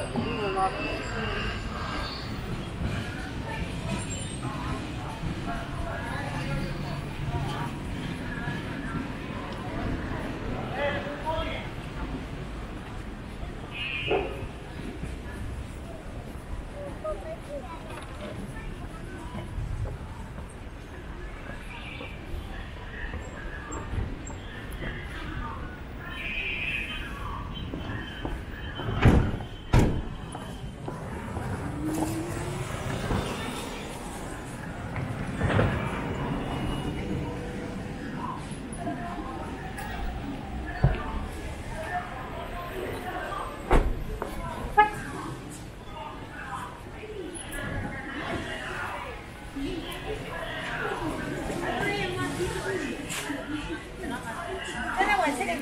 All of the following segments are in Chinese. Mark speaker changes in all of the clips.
Speaker 1: 好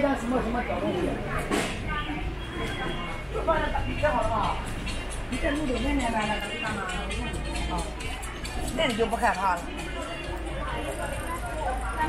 Speaker 1: 一
Speaker 2: 张什么什么小东西？这放在切好了吗？你在路里面面来了，你干嘛？哦，那你就不害怕了。
Speaker 3: 太